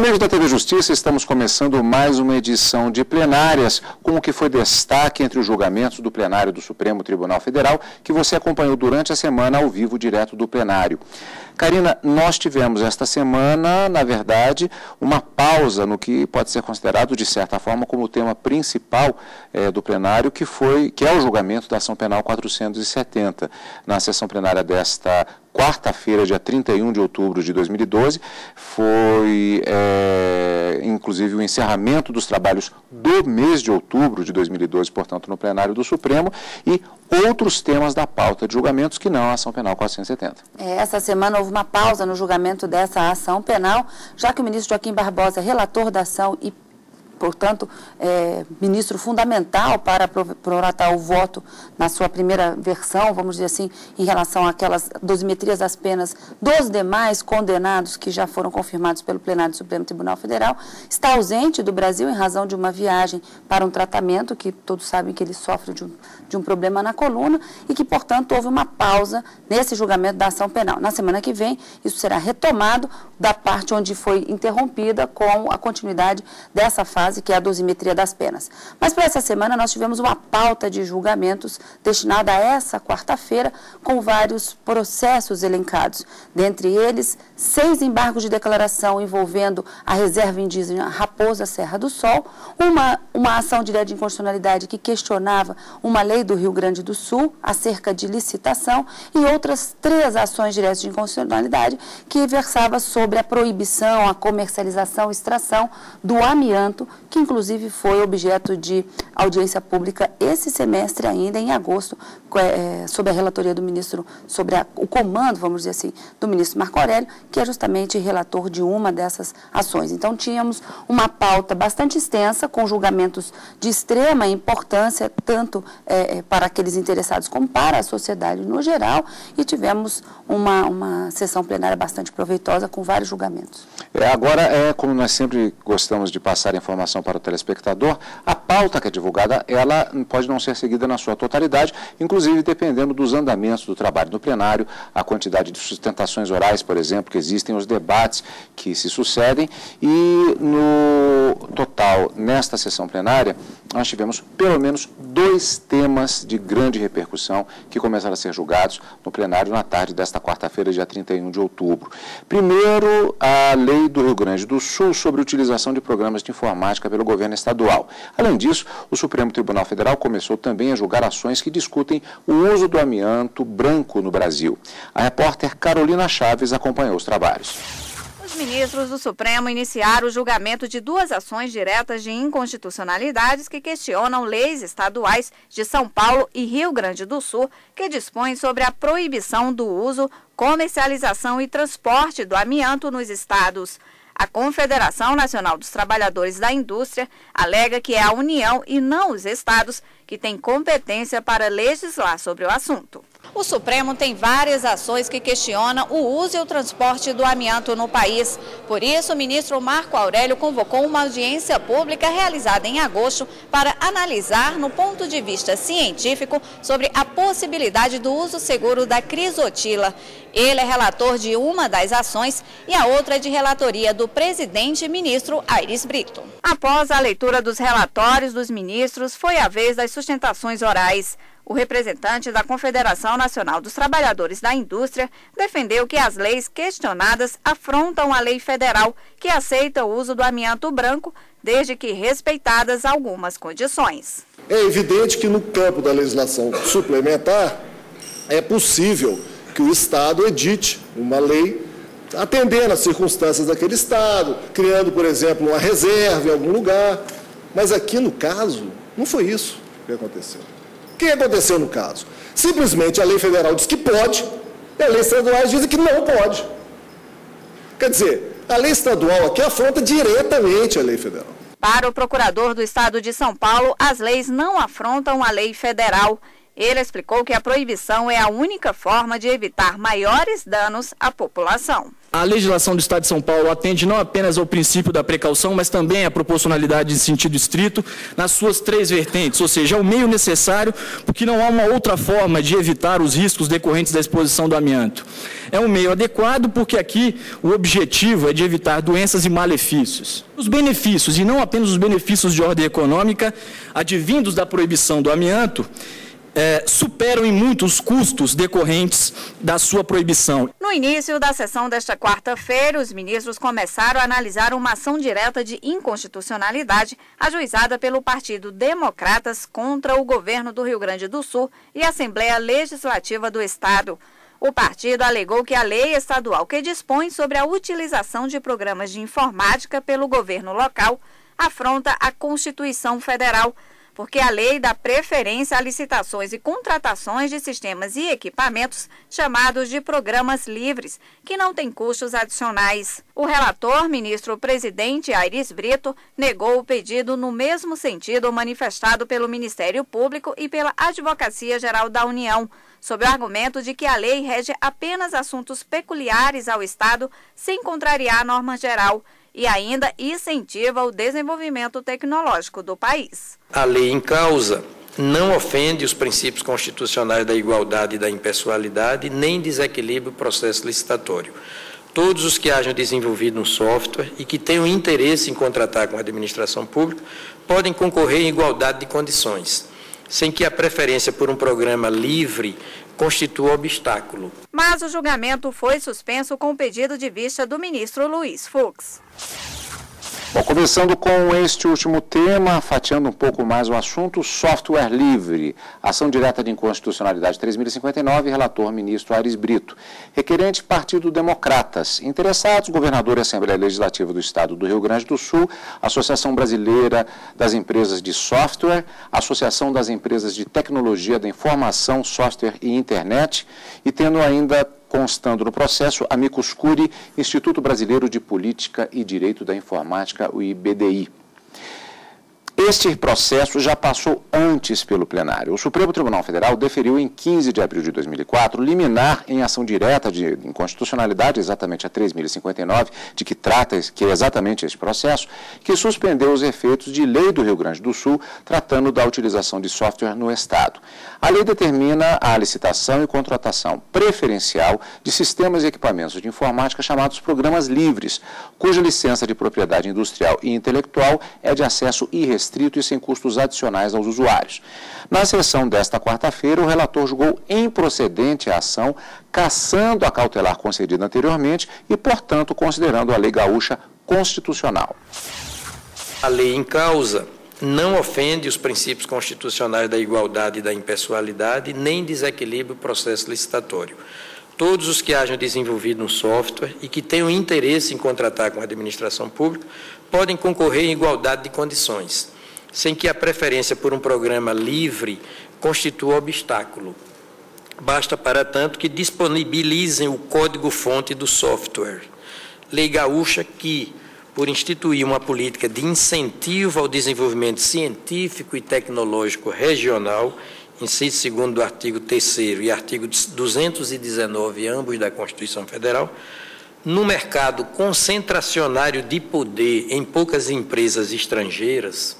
Amigos da TV Justiça, estamos começando mais uma edição de plenárias com o que foi destaque entre os julgamentos do plenário do Supremo Tribunal Federal, que você acompanhou durante a semana ao vivo direto do plenário. Karina, nós tivemos esta semana, na verdade, uma pausa no que pode ser considerado, de certa forma, como o tema principal eh, do plenário, que foi, que é o julgamento da ação penal 470. Na sessão plenária desta quarta-feira, dia 31 de outubro de 2012, foi é, inclusive o encerramento dos trabalhos do mês de outubro de 2012, portanto, no plenário do Supremo, e outros temas da pauta de julgamentos que não a ação penal 470. É, essa semana houve uma pausa no julgamento dessa ação penal, já que o ministro Joaquim Barbosa, relator da ação e portanto, é, ministro fundamental para prolatar o voto na sua primeira versão, vamos dizer assim, em relação àquelas dosimetrias das penas dos demais condenados que já foram confirmados pelo plenário do Supremo Tribunal Federal, está ausente do Brasil em razão de uma viagem para um tratamento, que todos sabem que ele sofre de um, de um problema na coluna, e que, portanto, houve uma pausa nesse julgamento da ação penal. Na semana que vem, isso será retomado da parte onde foi interrompida com a continuidade dessa fase que é a dosimetria das penas. Mas para essa semana nós tivemos uma pauta de julgamentos destinada a essa quarta-feira, com vários processos elencados. Dentre eles, seis embargos de declaração envolvendo a reserva indígena Raposa Serra do Sol, uma, uma ação direta de inconstitucionalidade que questionava uma lei do Rio Grande do Sul acerca de licitação e outras três ações diretas de inconstitucionalidade que versava sobre a proibição, a comercialização, extração do amianto que inclusive foi objeto de audiência pública esse semestre ainda, em agosto, é, sob a relatoria do ministro, sobre a, o comando, vamos dizer assim, do ministro Marco Aurélio, que é justamente relator de uma dessas ações. Então, tínhamos uma pauta bastante extensa, com julgamentos de extrema importância, tanto é, é para aqueles interessados como para a sociedade no geral, e tivemos uma, uma sessão plenária bastante proveitosa, com vários julgamentos. É, agora, é como nós sempre gostamos de passar informação para o telespectador, a pauta que é divulgada, ela pode não ser seguida na sua totalidade, inclusive dependendo dos andamentos do trabalho no plenário, a quantidade de sustentações orais, por exemplo, que existem, os debates que se sucedem, e no total, nesta sessão plenária, nós tivemos pelo menos dois temas de grande repercussão que começaram a ser julgados no plenário na tarde desta quarta-feira, dia 31 de outubro. Primeiro, a lei do Rio Grande do Sul sobre utilização de programas de informática pelo governo estadual. Além disso, o Supremo Tribunal Federal começou também a julgar ações que discutem o uso do amianto branco no Brasil. A repórter Carolina Chaves acompanhou os trabalhos. Os ministros do Supremo iniciaram o julgamento de duas ações diretas de inconstitucionalidades que questionam leis estaduais de São Paulo e Rio Grande do Sul, que dispõem sobre a proibição do uso, comercialização e transporte do amianto nos estados. A Confederação Nacional dos Trabalhadores da Indústria alega que é a União e não os estados que têm competência para legislar sobre o assunto. O Supremo tem várias ações que questionam o uso e o transporte do amianto no país. Por isso, o ministro Marco Aurélio convocou uma audiência pública realizada em agosto para analisar, no ponto de vista científico, sobre a possibilidade do uso seguro da crisotila. Ele é relator de uma das ações e a outra é de relatoria do presidente ministro Aires Brito. Após a leitura dos relatórios dos ministros, foi a vez das sustentações orais. O representante da Confederação Nacional dos Trabalhadores da Indústria defendeu que as leis questionadas afrontam a lei federal, que aceita o uso do amianto branco, desde que respeitadas algumas condições. É evidente que no campo da legislação suplementar é possível que o Estado edite uma lei atendendo às circunstâncias daquele Estado, criando, por exemplo, uma reserva em algum lugar. Mas aqui no caso, não foi isso que aconteceu. Que aconteceu no caso? Simplesmente a lei federal diz que pode, e a lei estadual diz que não pode. Quer dizer, a lei estadual aqui afronta diretamente a lei federal. Para o procurador do Estado de São Paulo, as leis não afrontam a lei federal. Ele explicou que a proibição é a única forma de evitar maiores danos à população. A legislação do Estado de São Paulo atende não apenas ao princípio da precaução, mas também à proporcionalidade em sentido estrito nas suas três vertentes, ou seja, é o meio necessário, porque não há uma outra forma de evitar os riscos decorrentes da exposição do amianto. É um meio adequado porque aqui o objetivo é de evitar doenças e malefícios. Os benefícios, e não apenas os benefícios de ordem econômica, advindos da proibição do amianto, é, superam em muito os custos decorrentes da sua proibição. No início da sessão desta quarta-feira, os ministros começaram a analisar uma ação direta de inconstitucionalidade ajuizada pelo Partido Democratas contra o governo do Rio Grande do Sul e a Assembleia Legislativa do Estado. O partido alegou que a lei estadual que dispõe sobre a utilização de programas de informática pelo governo local afronta a Constituição Federal porque a lei dá preferência a licitações e contratações de sistemas e equipamentos chamados de programas livres, que não têm custos adicionais. O relator, ministro presidente Aires Brito, negou o pedido no mesmo sentido manifestado pelo Ministério Público e pela Advocacia Geral da União, sob o argumento de que a lei rege apenas assuntos peculiares ao Estado, sem contrariar a norma geral e ainda incentiva o desenvolvimento tecnológico do país. A lei em causa não ofende os princípios constitucionais da igualdade e da impessoalidade, nem desequilibra o processo licitatório. Todos os que hajam desenvolvido um software e que tenham interesse em contratar com a administração pública podem concorrer em igualdade de condições, sem que a preferência por um programa livre constitua obstáculo. Mas o julgamento foi suspenso com o pedido de vista do ministro Luiz Fux. Bom, começando com este último tema, fatiando um pouco mais o assunto, software livre, ação direta de inconstitucionalidade 3059, relator ministro Ares Brito. Requerente Partido Democratas, interessados, governador e Assembleia Legislativa do Estado do Rio Grande do Sul, Associação Brasileira das Empresas de Software, Associação das Empresas de Tecnologia da Informação, Software e Internet, e tendo ainda constando no processo Amicus Curi, Instituto Brasileiro de Política e Direito da Informática, o IBDI. Este processo já passou antes pelo plenário. O Supremo Tribunal Federal deferiu em 15 de abril de 2004 liminar em ação direta de inconstitucionalidade, exatamente a 3.059, de que trata que é exatamente esse processo, que suspendeu os efeitos de lei do Rio Grande do Sul tratando da utilização de software no Estado. A lei determina a licitação e contratação preferencial de sistemas e equipamentos de informática chamados programas livres, cuja licença de propriedade industrial e intelectual é de acesso irrestrito restrito e sem custos adicionais aos usuários. Na sessão desta quarta-feira, o relator julgou improcedente a ação, cassando a cautelar concedida anteriormente e, portanto, considerando a lei gaúcha constitucional. A lei em causa não ofende os princípios constitucionais da igualdade e da impessoalidade, nem desequilibra o processo licitatório. Todos os que hajam desenvolvido um software e que tenham interesse em contratar com a administração pública podem concorrer em igualdade de condições sem que a preferência por um programa livre constitua obstáculo. Basta, para tanto, que disponibilizem o código-fonte do software. Lei Gaúcha que, por instituir uma política de incentivo ao desenvolvimento científico e tecnológico regional, inciso segundo do artigo 3 e artigo 219, ambos da Constituição Federal, no mercado concentracionário de poder em poucas empresas estrangeiras,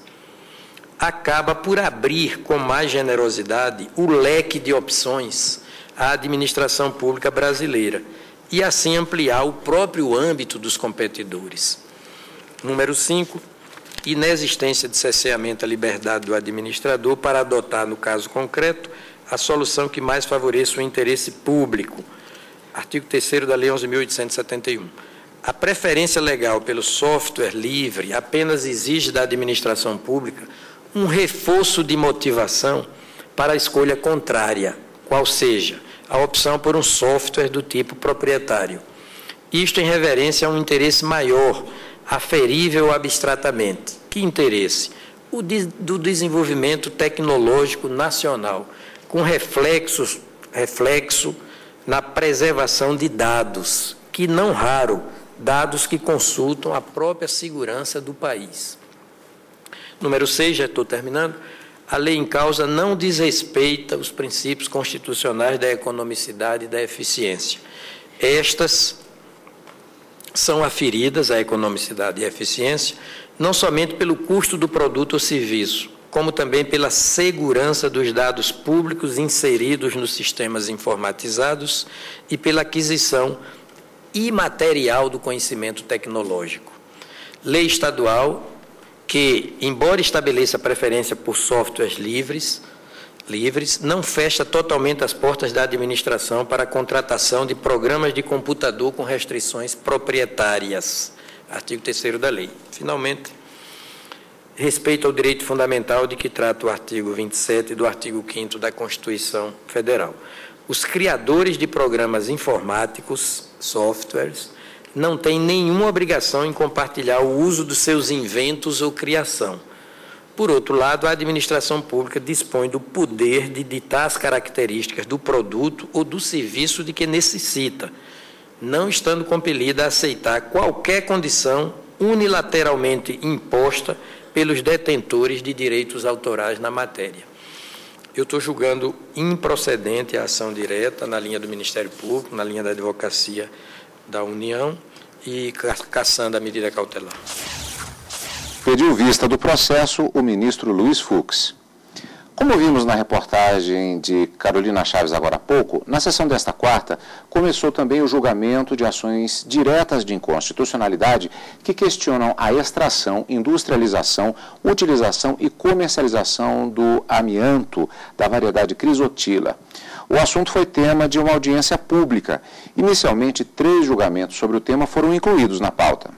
acaba por abrir com mais generosidade o leque de opções à administração pública brasileira e assim ampliar o próprio âmbito dos competidores. Número 5, inexistência de cerceamento à liberdade do administrador para adotar, no caso concreto, a solução que mais favoreça o interesse público. Artigo 3 da Lei 11.871. A preferência legal pelo software livre apenas exige da administração pública um reforço de motivação para a escolha contrária, qual seja a opção por um software do tipo proprietário. Isto em reverência a um interesse maior, aferível abstratamente. Que interesse? O de, do desenvolvimento tecnológico nacional, com reflexos, reflexo na preservação de dados, que não raro, dados que consultam a própria segurança do país. Número 6, já estou terminando. a lei em causa não desrespeita os princípios constitucionais da economicidade e da eficiência. Estas são aferidas à economicidade e eficiência não somente pelo custo do produto ou serviço, como também pela segurança dos dados públicos inseridos nos sistemas informatizados e pela aquisição imaterial do conhecimento tecnológico. Lei estadual que, embora estabeleça preferência por softwares livres, livres, não fecha totalmente as portas da administração para a contratação de programas de computador com restrições proprietárias. Artigo 3 da lei. Finalmente, respeito ao direito fundamental de que trata o artigo 27 do artigo 5 da Constituição Federal. Os criadores de programas informáticos, softwares, não têm nenhuma obrigação em compartilhar o uso dos seus inventos ou criação. Por outro lado, a administração pública dispõe do poder de ditar as características do produto ou do serviço de que necessita, não estando compelida a aceitar qualquer condição unilateralmente imposta pelos detentores de direitos autorais na matéria. Eu estou julgando improcedente a ação direta na linha do Ministério Público, na linha da advocacia da União e caçando a medida cautelar. Pediu vista do processo o ministro Luiz Fux. Como vimos na reportagem de Carolina Chaves agora há pouco, na sessão desta quarta começou também o julgamento de ações diretas de inconstitucionalidade que questionam a extração, industrialização, utilização e comercialização do amianto da variedade crisotila. O assunto foi tema de uma audiência pública. Inicialmente, três julgamentos sobre o tema foram incluídos na pauta.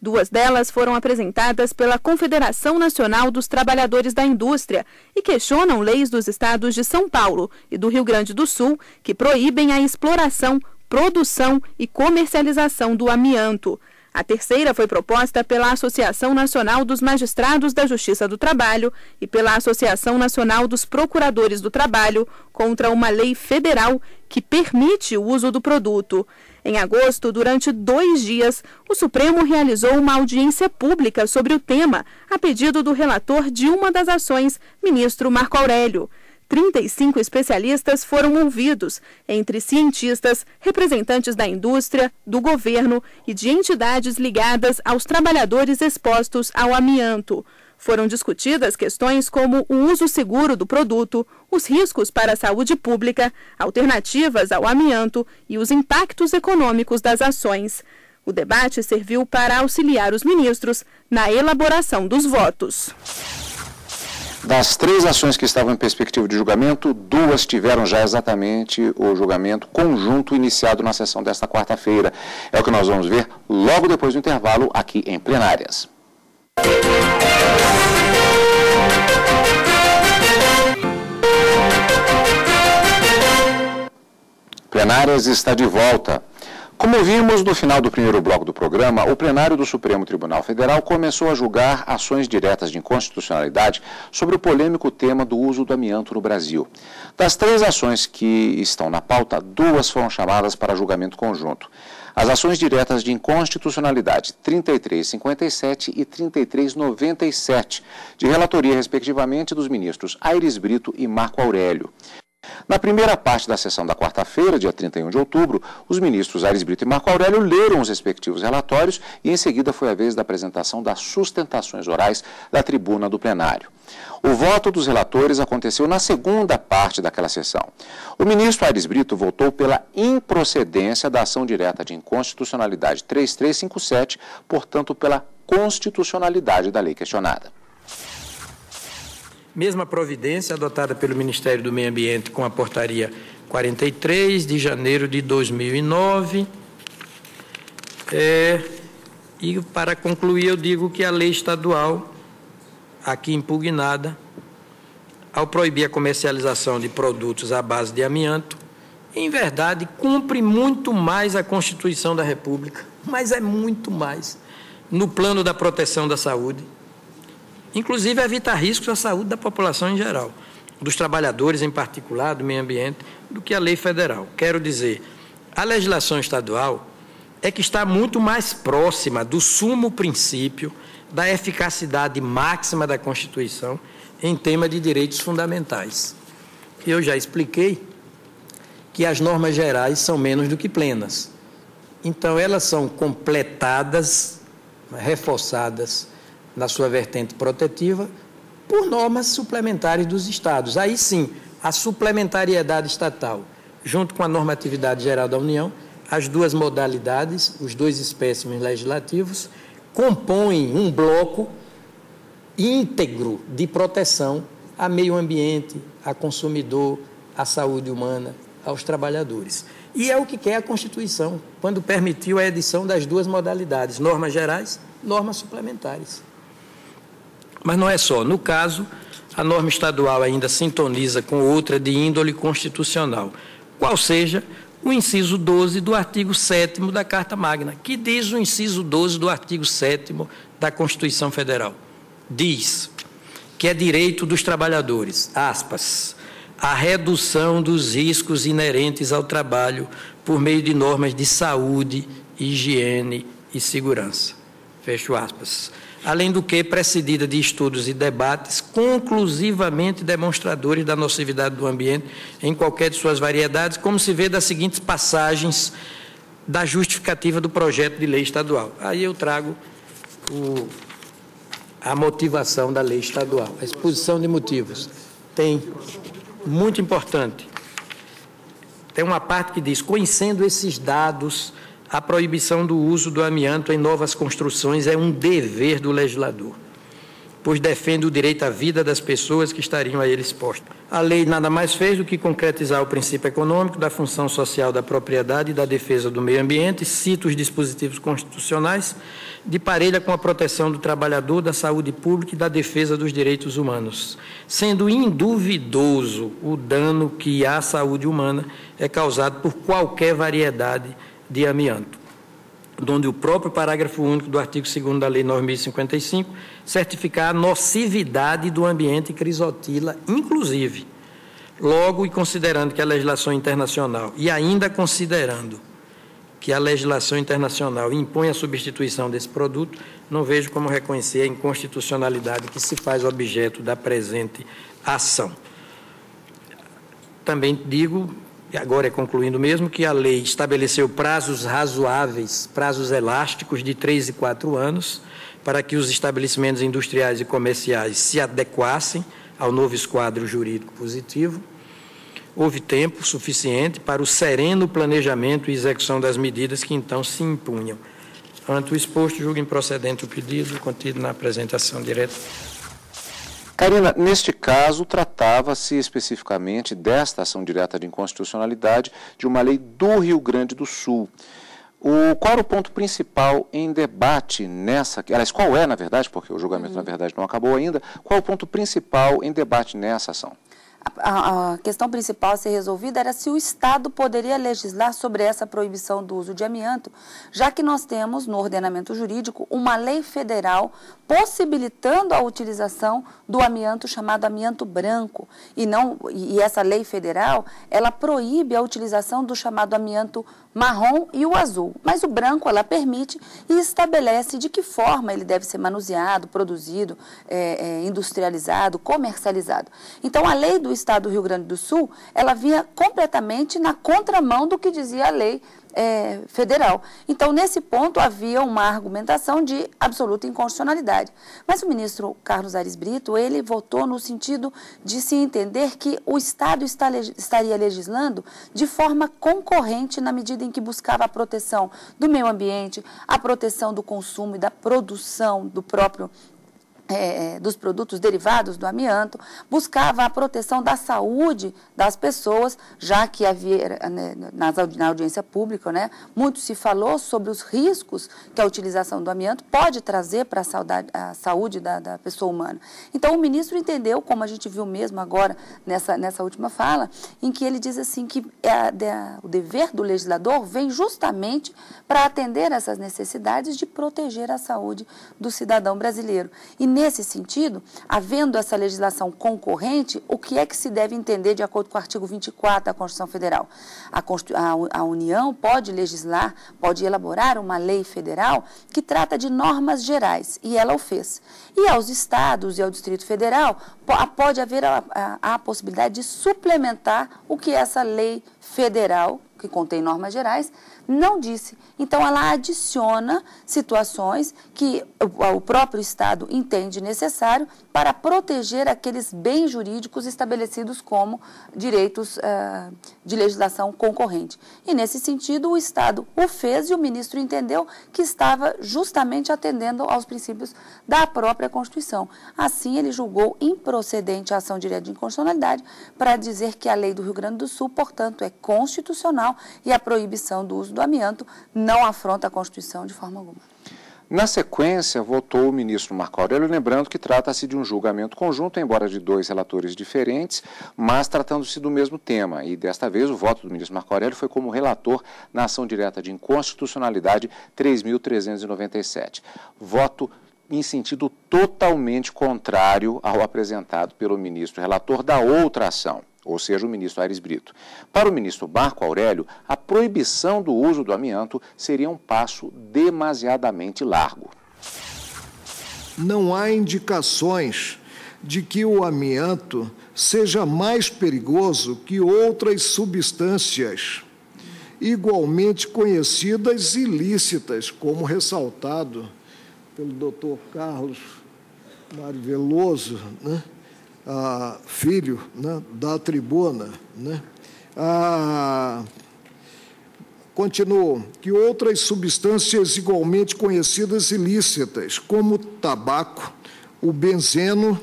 Duas delas foram apresentadas pela Confederação Nacional dos Trabalhadores da Indústria e questionam leis dos estados de São Paulo e do Rio Grande do Sul que proíbem a exploração, produção e comercialização do amianto. A terceira foi proposta pela Associação Nacional dos Magistrados da Justiça do Trabalho e pela Associação Nacional dos Procuradores do Trabalho contra uma lei federal que permite o uso do produto. Em agosto, durante dois dias, o Supremo realizou uma audiência pública sobre o tema, a pedido do relator de uma das ações, ministro Marco Aurélio. 35 especialistas foram ouvidos, entre cientistas, representantes da indústria, do governo e de entidades ligadas aos trabalhadores expostos ao amianto. Foram discutidas questões como o uso seguro do produto, os riscos para a saúde pública, alternativas ao amianto e os impactos econômicos das ações. O debate serviu para auxiliar os ministros na elaboração dos votos. Das três ações que estavam em perspectiva de julgamento, duas tiveram já exatamente o julgamento conjunto iniciado na sessão desta quarta-feira. É o que nós vamos ver logo depois do intervalo aqui em plenárias. Plenárias está de volta. Como vimos no final do primeiro bloco do programa, o plenário do Supremo Tribunal Federal começou a julgar ações diretas de inconstitucionalidade sobre o polêmico tema do uso do amianto no Brasil. Das três ações que estão na pauta, duas foram chamadas para julgamento conjunto. As ações diretas de inconstitucionalidade 3357 e 3397, de relatoria, respectivamente, dos ministros Aires Brito e Marco Aurélio. Na primeira parte da sessão da quarta-feira, dia 31 de outubro, os ministros Aires Brito e Marco Aurélio leram os respectivos relatórios e em seguida foi a vez da apresentação das sustentações orais da tribuna do plenário. O voto dos relatores aconteceu na segunda parte daquela sessão. O ministro Aires Brito votou pela improcedência da ação direta de inconstitucionalidade 3357, portanto, pela constitucionalidade da lei questionada. Mesma providência adotada pelo Ministério do Meio Ambiente com a portaria 43 de janeiro de 2009. É, e para concluir, eu digo que a lei estadual, aqui impugnada, ao proibir a comercialização de produtos à base de amianto, em verdade, cumpre muito mais a Constituição da República, mas é muito mais, no plano da proteção da saúde, inclusive evitar riscos à saúde da população em geral, dos trabalhadores em particular, do meio ambiente, do que a lei federal. Quero dizer, a legislação estadual é que está muito mais próxima do sumo princípio da eficacidade máxima da Constituição em tema de direitos fundamentais. Eu já expliquei que as normas gerais são menos do que plenas. Então, elas são completadas, reforçadas na sua vertente protetiva por normas suplementares dos estados. Aí sim, a suplementariedade estatal, junto com a normatividade geral da União, as duas modalidades, os dois espécimes legislativos, compõem um bloco íntegro de proteção a meio ambiente, a consumidor, à saúde humana, aos trabalhadores. E é o que quer a Constituição, quando permitiu a edição das duas modalidades, normas gerais, normas suplementares. Mas não é só. No caso, a norma estadual ainda sintoniza com outra de índole constitucional, qual seja o inciso 12 do artigo 7 da Carta Magna, que diz o inciso 12 do artigo 7 da Constituição Federal. Diz que é direito dos trabalhadores, aspas, a redução dos riscos inerentes ao trabalho por meio de normas de saúde, higiene e segurança. Fecho aspas. Além do que, precedida de estudos e debates conclusivamente demonstradores da nocividade do ambiente em qualquer de suas variedades, como se vê das seguintes passagens da justificativa do projeto de lei estadual. Aí eu trago o, a motivação da lei estadual, a exposição de motivos. Tem muito importante. Tem uma parte que diz: conhecendo esses dados, a proibição do uso do amianto em novas construções é um dever do legislador, pois defende o direito à vida das pessoas que estariam a ele expostas. A lei nada mais fez do que concretizar o princípio econômico da função social da propriedade e da defesa do meio ambiente, cita os dispositivos constitucionais de parelha com a proteção do trabalhador, da saúde pública e da defesa dos direitos humanos, sendo induvidoso o dano que à saúde humana é causado por qualquer variedade de amianto, onde o próprio parágrafo único do artigo 2 da Lei 9.055 certificar a nocividade do ambiente crisotila, inclusive, logo e considerando que a legislação internacional, e ainda considerando que a legislação internacional impõe a substituição desse produto, não vejo como reconhecer a inconstitucionalidade que se faz objeto da presente ação. Também digo, agora é concluindo mesmo, que a lei estabeleceu prazos razoáveis, prazos elásticos de três e quatro anos, para que os estabelecimentos industriais e comerciais se adequassem ao novo esquadro jurídico positivo houve tempo suficiente para o sereno planejamento e execução das medidas que então se impunham. Ante o exposto, julgo improcedente o pedido contido na apresentação direta. Karina, neste caso, tratava-se especificamente desta ação direta de inconstitucionalidade de uma lei do Rio Grande do Sul. O, qual era o ponto principal em debate nessa. Aliás, qual é, na verdade, porque o julgamento, uhum. na verdade, não acabou ainda, qual é o ponto principal em debate nessa ação? A, a, questão principal a ser resolvida era se o Estado poderia legislar sobre essa proibição do uso de amianto, já que nós temos no ordenamento jurídico uma lei federal possibilitando a utilização do amianto chamado amianto branco e não e essa lei federal ela proíbe a utilização do chamado amianto marrom e o azul, mas o branco ela permite e estabelece de que forma ele deve ser manuseado, produzido, é, é, industrializado, comercializado. Então a lei do Estado do Rio Grande do Sul ela vinha completamente na contramão do que dizia a lei é, federal. Então, nesse ponto, havia uma argumentação de absoluta inconstitucionalidade. Mas o ministro Carlos Ares Brito, ele votou no sentido de se entender que o Estado está, estaria legislando de forma concorrente na medida em que buscava a proteção do meio ambiente, a proteção do consumo e da produção do próprio é, é, dos produtos derivados do amianto, buscava a proteção da saúde das pessoas, já que havia né, na, na audiência pública, né, muito se falou sobre os riscos que a utilização do amianto pode trazer para a saúde da, da, pessoa humana. Então, o ministro entendeu, como a gente viu mesmo agora nessa, nessa última fala, em que ele diz assim que é a, a, o dever do legislador vem justamente para atender essas necessidades de proteger a saúde do cidadão brasileiro. E nesse sentido, havendo essa legislação concorrente, o que é que se deve entender de acordo com o artigo 24 da Constituição Federal? A, a, a União pode legislar, pode elaborar uma lei federal que trata de normas gerais, e ela o fez. E aos estados e ao Distrito Federal pode haver a, a, a possibilidade de suplementar o que essa lei federal, que contém normas gerais, não disse. Então, ela adiciona situações que o próprio Estado entende necessário para proteger aqueles bens jurídicos estabelecidos como direitos uh, de legislação concorrente. E, nesse sentido, o Estado o fez e o ministro entendeu que estava justamente atendendo aos princípios da própria Constituição. Assim, ele julgou improcedente a ação direta de inconstitucionalidade para dizer que a lei do Rio Grande do Sul, portanto, é constitucional e a proibição do uso do amianto não afronta a Constituição de forma alguma. Na sequência, votou o ministro Marco Aurélio, lembrando que trata-se de um julgamento conjunto, embora de dois relatores diferentes, mas tratando-se do mesmo tema. E desta vez o voto do ministro Marco Aurélio foi como relator na ação direta de inconstitucionalidade 3.397. Voto em sentido totalmente contrário ao apresentado pelo ministro relator da outra ação ou seja, o ministro Aires Brito. Para o ministro Marco Aurélio, a proibição do uso do amianto seria um passo demasiadamente largo. Não há indicações de que o amianto seja mais perigoso que outras substâncias igualmente conhecidas e ilícitas, como ressaltado pelo doutor Carlos Mário Veloso, né? Ah, filho né, da tribuna, né, ah, continuou que outras substâncias igualmente conhecidas ilícitas, como tabaco, o benzeno,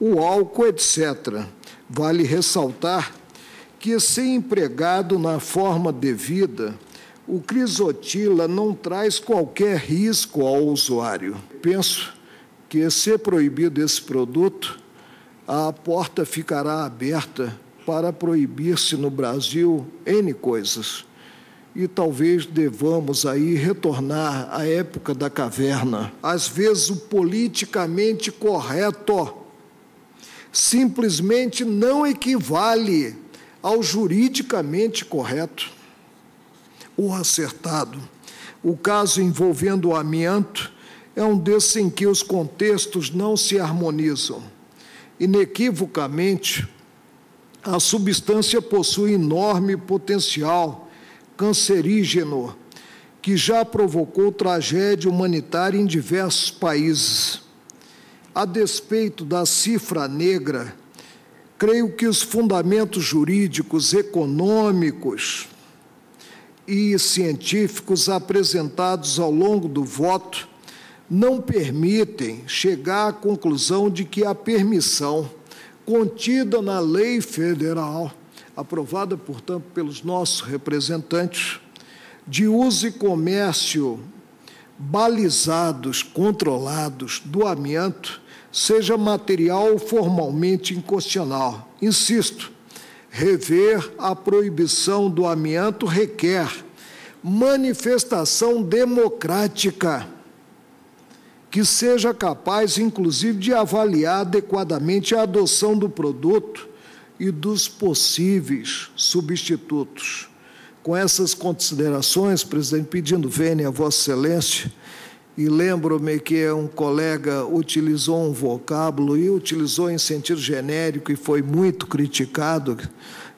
o álcool, etc. Vale ressaltar que, se empregado na forma devida, o crisotila não traz qualquer risco ao usuário. Penso que, se proibido esse produto, a porta ficará aberta para proibir-se no Brasil N coisas. E talvez devamos aí retornar à época da caverna. Às vezes, o politicamente correto simplesmente não equivale ao juridicamente correto ou acertado. O caso envolvendo o amianto é um desses em que os contextos não se harmonizam inequivocamente, a substância possui enorme potencial cancerígeno que já provocou tragédia humanitária em diversos países. A despeito da cifra negra, creio que os fundamentos jurídicos, econômicos e científicos apresentados ao longo do voto não permitem chegar à conclusão de que a permissão contida na lei federal, aprovada, portanto, pelos nossos representantes, de uso e comércio balizados, controlados do amianto, seja material formalmente inconstitucional. Insisto, rever a proibição do amianto requer manifestação democrática que seja capaz, inclusive, de avaliar adequadamente a adoção do produto e dos possíveis substitutos. Com essas considerações, presidente, pedindo vênia a Vossa Excelência, e lembro-me que um colega utilizou um vocábulo e utilizou em sentido genérico e foi muito criticado,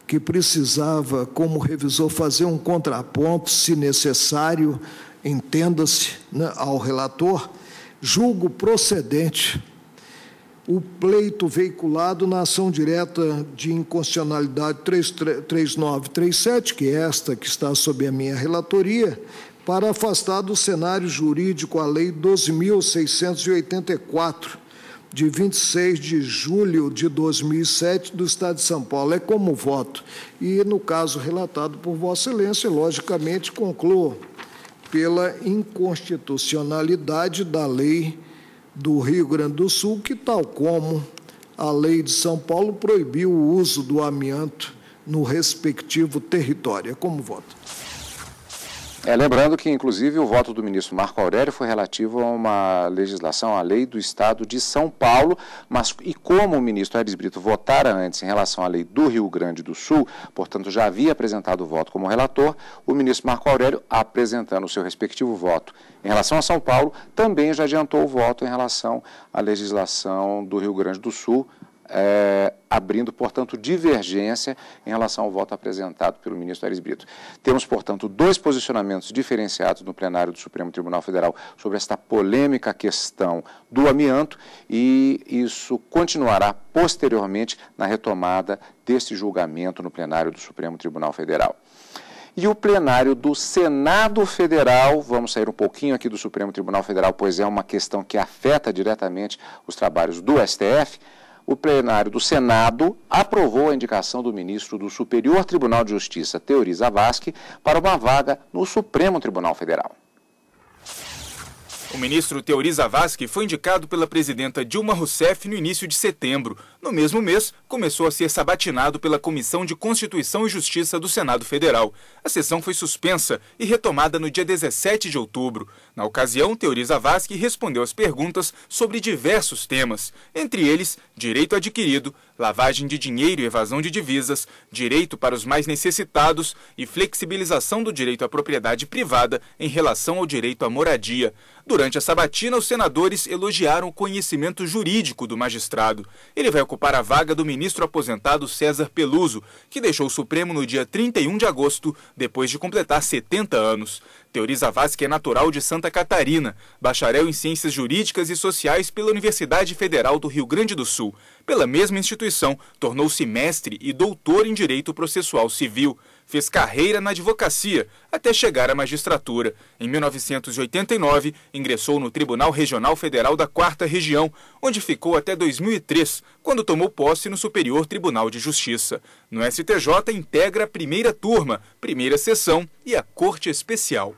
que precisava, como revisor, fazer um contraponto, se necessário, entenda-se, né, ao relator julgo procedente o pleito veiculado na ação direta de inconstitucionalidade 3937, que é esta que está sob a minha relatoria, para afastar do cenário jurídico a Lei 12.684, de 26 de julho de 2007, do Estado de São Paulo. É como voto. E, no caso relatado por Vossa Excelência, logicamente concluo pela inconstitucionalidade da lei do Rio Grande do Sul, que, tal como a lei de São Paulo, proibiu o uso do amianto no respectivo território. É como voto. É, lembrando que, inclusive, o voto do ministro Marco Aurélio foi relativo a uma legislação, a lei do Estado de São Paulo, mas e como o ministro Aires Brito votara antes em relação à lei do Rio Grande do Sul, portanto, já havia apresentado o voto como relator, o ministro Marco Aurélio, apresentando o seu respectivo voto em relação a São Paulo, também já adiantou o voto em relação à legislação do Rio Grande do Sul, é, abrindo, portanto, divergência em relação ao voto apresentado pelo ministro Aires Brito. Temos, portanto, dois posicionamentos diferenciados no plenário do Supremo Tribunal Federal sobre esta polêmica questão do amianto e isso continuará posteriormente na retomada deste julgamento no plenário do Supremo Tribunal Federal. E o plenário do Senado Federal, vamos sair um pouquinho aqui do Supremo Tribunal Federal, pois é uma questão que afeta diretamente os trabalhos do STF o plenário do Senado aprovou a indicação do ministro do Superior Tribunal de Justiça, Teori Zavascki, para uma vaga no Supremo Tribunal Federal. O ministro Teori Zavascki foi indicado pela presidenta Dilma Rousseff no início de setembro. No mesmo mês, começou a ser sabatinado pela Comissão de Constituição e Justiça do Senado Federal. A sessão foi suspensa e retomada no dia 17 de outubro. Na ocasião, Teori Zavascki respondeu às perguntas sobre diversos temas, entre eles direito adquirido, lavagem de dinheiro e evasão de divisas, direito para os mais necessitados e flexibilização do direito à propriedade privada em relação ao direito à moradia. Durante a sabatina, os senadores elogiaram o conhecimento jurídico do magistrado. Ele vai ocupar a vaga do ministro aposentado César Peluso, que deixou o Supremo no dia 31 de agosto, depois de completar 70 anos. Teori Zavascki é natural de Santa Catarina, bacharel em Ciências Jurídicas e Sociais pela Universidade Federal do Rio Grande do Sul. Pela mesma instituição, tornou-se mestre e doutor em Direito Processual Civil. Fez carreira na advocacia até chegar à magistratura. Em 1989, ingressou no Tribunal Regional Federal da Quarta Região, onde ficou até 2003, quando tomou posse no Superior Tribunal de Justiça. No STJ, integra a primeira turma, primeira sessão e a Corte Especial.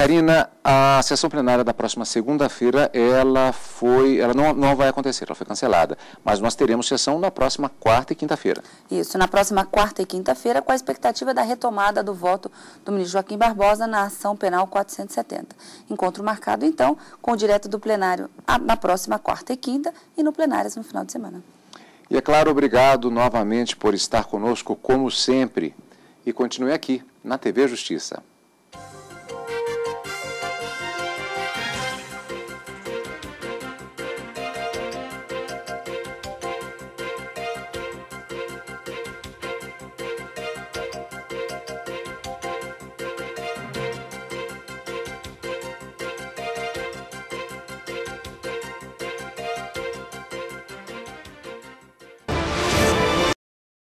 Karina, a sessão plenária da próxima segunda-feira, ela foi, ela não, não vai acontecer, ela foi cancelada, mas nós teremos sessão na próxima quarta e quinta-feira. Isso, na próxima quarta e quinta-feira, com a expectativa da retomada do voto do ministro Joaquim Barbosa na ação penal 470. Encontro marcado, então, com o direto do plenário na próxima quarta e quinta e no plenário no final de semana. E é claro, obrigado novamente por estar conosco, como sempre, e continue aqui, na TV Justiça.